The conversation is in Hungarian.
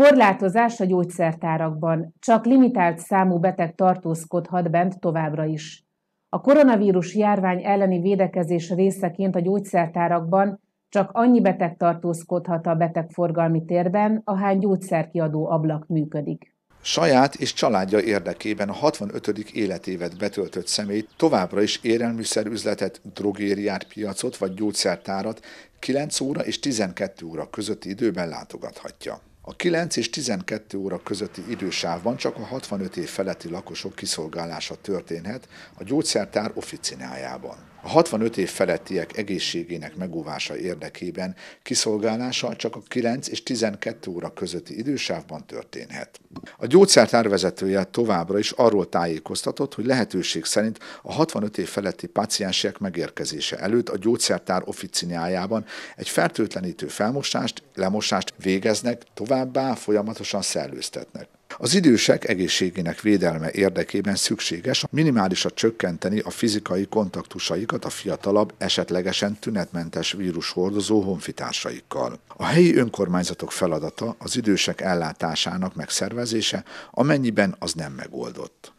Korlátozás a gyógyszertárakban. Csak limitált számú beteg tartózkodhat bent továbbra is. A koronavírus járvány elleni védekezés részeként a gyógyszertárakban csak annyi beteg tartózkodhat a betegforgalmi térben, ahány gyógyszerkiadó ablak működik. Saját és családja érdekében a 65. életévet betöltött személy továbbra is élelmiszerüzletet, drogériát, piacot vagy gyógyszertárat 9 óra és 12 óra közötti időben látogathatja. A 9 és 12 óra közötti idősávban csak a 65 év feletti lakosok kiszolgálása történhet a gyógyszertár oficinájában. A 65 év felettiek egészségének megóvása érdekében kiszolgálása csak a 9 és 12 óra közötti idősávban történhet. A gyógyszertár vezetője továbbra is arról tájékoztatott, hogy lehetőség szerint a 65 év feletti paciensek megérkezése előtt a gyógyszertár oficinájában egy fertőtlenítő felmosást, lemosást végeznek, továbbá folyamatosan szellőztetnek. Az idősek egészségének védelme érdekében szükséges minimálisat csökkenteni a fizikai kontaktusaikat a fiatalabb, esetlegesen tünetmentes vírushordozó honfitársaikkal. A helyi önkormányzatok feladata az idősek ellátásának megszervezése, amennyiben az nem megoldott.